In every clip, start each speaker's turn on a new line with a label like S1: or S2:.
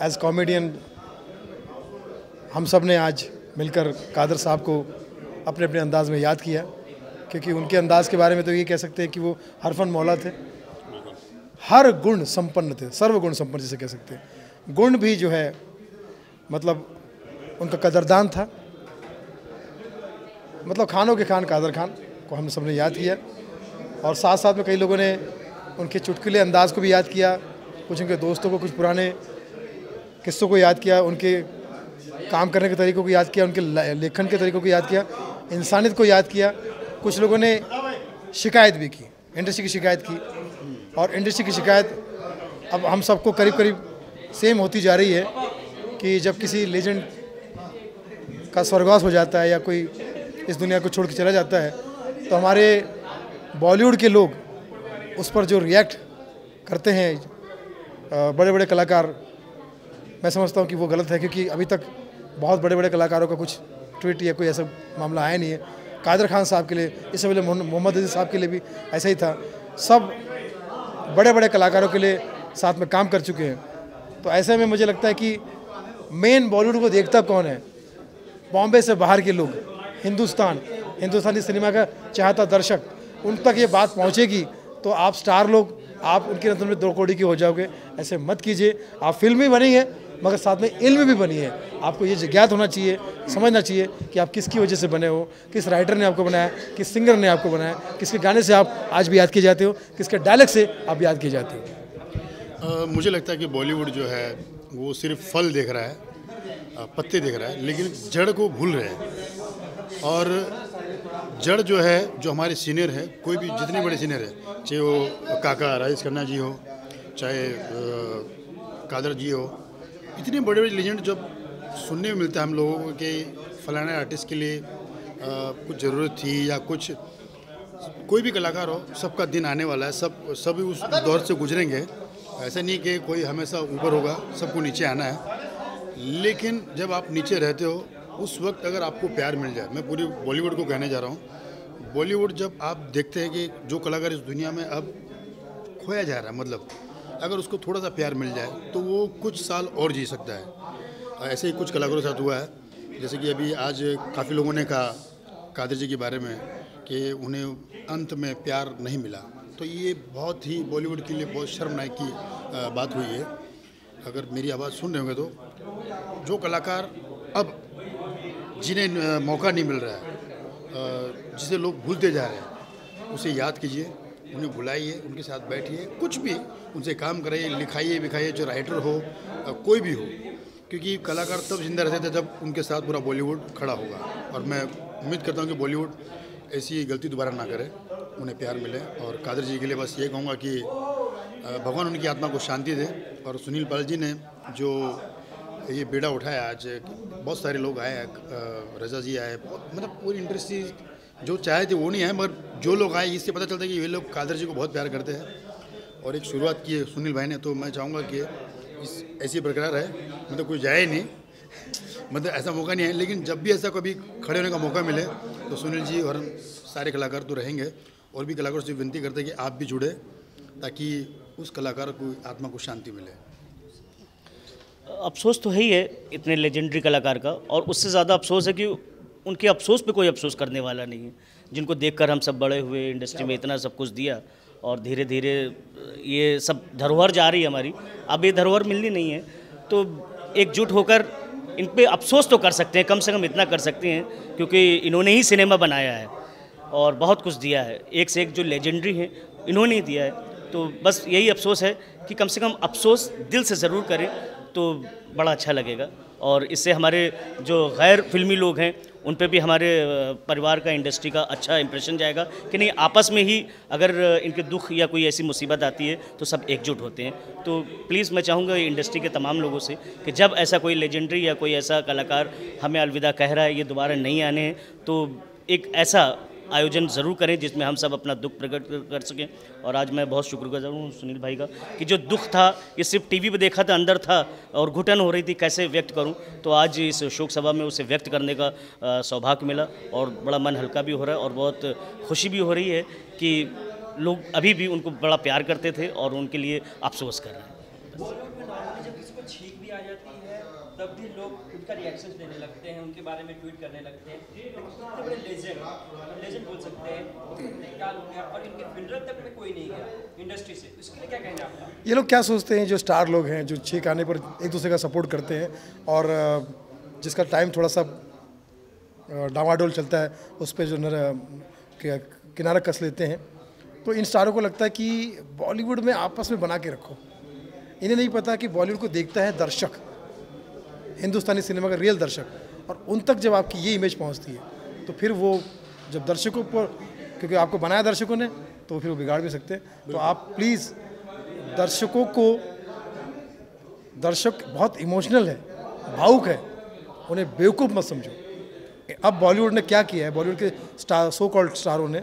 S1: As comedian हम सबने आज मिलकर कादर साहब को अपने अपने अंदाज में याद किया, क्योंकि उनके अंदाज के बारे में तो ये कह सकते हैं कि वो हरफन मौला थे। हर गुण संपन्न थे, सर्वगुण संपन्न जिसे कह सकते हैं। गुण भी जो है मतलब उनका कदरदान था। मतलब खानों के खान, कादर खान को हम सबने याद किया। और साथ साथ में कई लोगों ने उनके चुटकुले अंदाज को भी याद किया, कुछ उनके दोस्तों को, कुछ पुराने किस्सों को याद किया, उनके काम करने के तरीक़ों को याद किया, उनके लेखन के तरीक़ों को याद किया, इंसानियत को याद किया। कुछ लोगों ने शिकायत भी की इंडस्ट्री की शिकायत की और इंडस्ट्री की शिकायत अब हम सबको करीब करीब सेम होती जा रही है कि जब किसी लेजेंड का स्वर्गवास हो जाता है या कोई इस दुनिया को छोड़ के चला जाता है तो हमारे बॉलीवुड के लोग उस पर जो रिएक्ट करते हैं बड़े बड़े कलाकार, मैं समझता हूँ कि वो गलत है, क्योंकि अभी तक बहुत बड़े बड़े कलाकारों का कुछ ट्वीट या कोई ऐसा मामला आया नहीं है। कादर खान साहब के लिए इससे पहले मोहम्मद अज़ीज़ साहब के लिए भी ऐसा ही था। सब बड़े बड़े कलाकारों के लिए साथ में काम कर चुके हैं। तो ऐसे में मुझे लगता है कि मेन बॉलीवुड को देखता कौन है? बॉम्बे से बाहर के लोग, हिंदुस्तान। हिंदुस्तानी सिनेमा का चाहता दर्शक उन तक ये बात पहुँचेगी तो आप स्टार लोग, आप उनके नज़र में दो कोड़ी के हो जाओगे। ऐसे मत कीजिए। आप फ़िल्म भी बनी है, मगर साथ में इल्म भी बनी है। आपको ये ज्ञात होना चाहिए, समझना चाहिए कि आप किसकी वजह से बने हो, किस राइटर ने आपको बनाया, किस सिंगर ने आपको बनाया, किसके गाने से आप आज भी याद किए जाते हो, किसके डायलेक्ट से आप याद किए जाते
S2: हो। मुझे लगता है कि बॉलीवुड जो है, वो सिर्फ़ फल देख रहा है पत्ते देख रहा है, लेकिन जड़ को भूल रहे हैं। और जड़ जो है जो हमारे सीनियर है कोई भी जितने बड़े सीनियर है चाहे वो काका राजेश खन्ना जी हो चाहे कादर जी हो इतने बड़े बड़े लेजेंड जब सुनने में मिलता है हम लोगों को कि फलाने आर्टिस्ट के लिए आ, कुछ ज़रूरत थी या कुछ कोई भी कलाकार हो सबका दिन आने वाला है सब सभी उस दौर से गुजरेंगे। ऐसा नहीं कि कोई हमेशा ऊपर होगा सबको नीचे आना है। लेकिन जब आप नीचे रहते हो उस वक्त अगर आपको प्यार मिल जाए, मैं पूरी बॉलीवुड को कहने जा रहा हूँ, बॉलीवुड जब आप देखते हैं कि जो कलाकार इस दुनिया में अब खोया जा रहा है मतलब अगर उसको थोड़ा सा प्यार मिल जाए तो वो कुछ साल और जी सकता है। ऐसे ही कुछ कलाकारों के साथ हुआ है, जैसे कि अभी आज काफ़ी लोगों ने कहा, कादिर जी के बारे में, कि उन्हें अंत में प्यार नहीं मिला। तो ये बहुत ही बॉलीवुड के लिए बहुत शर्मनाक की बात हुई है। अगर मेरी आवाज़ सुन रहे होंगे तो जो कलाकार अब जिन्हें मौका नहीं मिल रहा है जिसे लोग भूलते जा रहे हैं, उसे याद कीजिए, उन्हें बुलाइए, उनके साथ बैठिए, कुछ भी उनसे काम कराइए लिखाइए, विखाइए, जो राइटर हो कोई भी हो, क्योंकि कलाकार तब ज़िंदा रहते थे जब उनके साथ पूरा बॉलीवुड खड़ा होगा। और मैं उम्मीद करता हूँ कि बॉलीवुड ऐसी गलती दोबारा ना करे, उन्हें प्यार मिले। और कादर जी के लिए बस ये कहूँगा कि भगवान उनकी आत्मा को शांति दे। और सुनील पाल जी ने जो ये बेड़ा उठाया आज। बहुत सारे लोग आए रजा जी आए मतलब पूरी इंडस्ट्री जो चाहे थे वो नहीं आए, मगर जो लोग आए, इससे पता चलता है कि ये लोग कादर जी को बहुत प्यार करते हैं। और एक शुरुआत की है सुनील भाई ने तो मैं चाहूँगा कि इस, ऐसी बरकरार है मतलब कोई जाए नहीं मतलब ऐसा मौका नहीं है लेकिन जब भी ऐसा कभी खड़े होने का मौका मिले तो सुनील जी और सारे कलाकार तो रहेंगे, और भी कलाकारों से विनती करते हैं कि आप भी जुड़े, ताकि उस कलाकार को, आत्मा को शांति मिले।
S3: अफसोस तो है ही है इतने लेजेंडरी कलाकार का, और उससे ज़्यादा अफसोस है कि उनके अफसोस पे कोई अफसोस करने वाला नहीं है, जिनको देखकर हम सब बड़े हुए इंडस्ट्री में इतना सब कुछ दिया, और धीरे धीरे ये सब धरोहर जा रही है हमारी। अब ये धरोहर मिलनी नहीं है तो एकजुट होकर इन पर अफसोस तो कर सकते हैं, कम से कम इतना कर सकते हैं, क्योंकि इन्होंने ही सिनेमा बनाया है, और बहुत कुछ दिया है। एक से एक जो लेजेंडरी हैं, इन्होंने ही दिया है। तो बस यही अफसोस है कि कम से कम अफसोस दिल से ज़रूर करें तो बड़ा अच्छा लगेगा। और इससे हमारे जो गैर फिल्मी लोग हैं, उन पे भी हमारे परिवार का इंडस्ट्री का अच्छा इंप्रेशन जाएगा कि नहीं, आपस में ही अगर इनके दुख या कोई ऐसी मुसीबत आती है तो सब एकजुट होते हैं। तो प्लीज़ मैं चाहूँगा इंडस्ट्री के तमाम लोगों से कि जब ऐसा कोई लेजेंडरी या कोई ऐसा कलाकार हमें अलविदा कह रहा है, ये दोबारा नहीं आने हैं तो एक ऐसा आयोजन ज़रूर करें, जिसमें हम सब अपना दुख प्रकट कर सकें। और आज मैं बहुत शुक्रगुजार हूँ सुनील भाई का, कि जो दुख था, ये सिर्फ़ टीवी पे देखा था, अंदर था, और घुटन हो रही थी, कैसे व्यक्त करूँ। तो आज इस शोक सभा में उसे व्यक्त करने का सौभाग्य मिला, और बड़ा मन हल्का भी हो रहा है, और बहुत खुशी भी हो रही है कि लोग अभी भी उनको बड़ा प्यार करते थे, और उनके लिए अफसोस कर रहे हैं
S4: बॉलीवुड में नॉर्मली जब किसी को छींक भी आ जाती है तब भी लोग उनका रिएक्शन देने लगते हैं उनके बारे में ट्वीट करने लगते हैं। इतने बड़े लेजेंड लेजेंड बोल सकते हैं क्या लोग हैं और इनके फिनरल तक में कोई नहीं गया इंडस्ट्री से। इसके लिए क्या कहना है आपका?
S1: ये लोग क्या सोचते हैं जो स्टार लोग हैं जो छीक आने पर एक दूसरे का सपोर्ट करते हैं और जिसका टाइम थोड़ा सा डावाडोल चलता है उस पर जो नर, किनारा कस लेते हैं। तो इन स्टारों को लगता है कि बॉलीवुड में आपस में बना के रखो। इन्हें नहीं पता कि बॉलीवुड को देखता है दर्शक। हिंदुस्तानी सिनेमा का रियल दर्शक। और उन तक जब आपकी ये इमेज पहुँचती है तो फिर वो जब दर्शकों पर क्योंकि आपको बनाया दर्शकों ने तो फिर वो बिगाड़ भी सकते हैं। तो आप प्लीज़ दर्शकों को दर्शक बहुत इमोशनल है भावुक है उन्हें बेवकूफ़ मत समझो। अब बॉलीवुड ने क्या किया है? बॉलीवुड के स्टार सो कॉल्ड स्टारों ने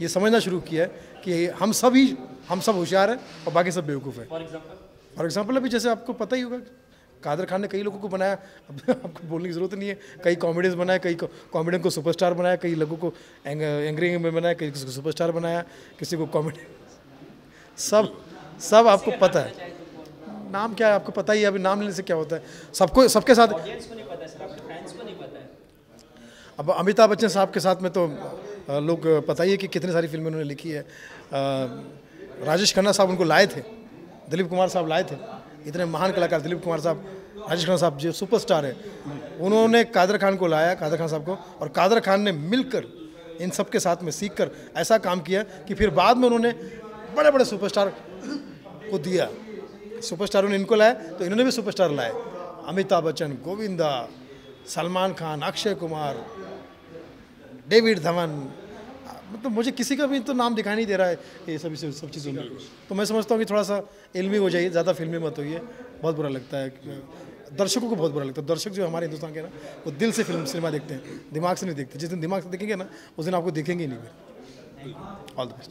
S1: ये समझना शुरू किया है कि हम ही हम सब होशियार हैं और बाकी सब बेवकूफ़ है।
S4: फॉर एग्ज़ाम्पल
S1: अभी जैसे आपको पता ही होगा कादर खान ने कई लोगों को बनाया। अब आपको बोलने की ज़रूरत नहीं है। कई कॉमेडियंस बनाए कई कॉमेडियन को सुपरस्टार बनाया कई लोगों को एंग, एंग्री में बनाया कई किसी को सुपरस्टार बनाया किसी को कॉमेडी सब सब आपको पता है। नाम क्या है? आपको पता ही है अभी नाम लेने से क्या होता है? सबको सबके साथ अब अमिताभ बच्चन साहब के साथ में तो लोग पता ही है कि कितनी सारी फ़िल्में उन्होंने लिखी है। राजेश खन्ना साहब उनको लाए थे। दिलीप कुमार साहब लाए थे। इतने महान कलाकार दिलीप कुमार साहब, राजेश खन्ना साहब, जो सुपरस्टार है, उन्होंने कादर खान को लाया, कादर खान साहब को, और कादर खान ने मिलकर, इन सब के साथ में सीख कर ऐसा काम किया कि फिर बाद में उन्होंने बड़े बड़े सुपरस्टार को दिया। सुपरस्टारों ने इनको लाया तो इन्होंने भी सुपरस्टार लाए। अमिताभ बच्चन, गोविंदा, सलमान खान, अक्षय कुमार, डेविड धवन मतलब मुझे किसी का भी तो नाम दिखाई नहीं दे रहा है ये सभी से सब चीज़ों में। तो मैं समझता हूँ कि थोड़ा सा इलमी हो जाइए, ज़्यादा फिल्मी मत होइए। बहुत बुरा लगता है दर्शकों को बहुत बुरा लगता है। दर्शक जो हमारे हिंदुस्तान के ना, वो दिल से फ़िल्म, सिनेमा देखते हैं, दिमाग से नहीं देखते। जिस दिन दिमाग से देखेंगे ना, उस दिन आपको देखेंगे ही नहीं ऑल द बेस्ट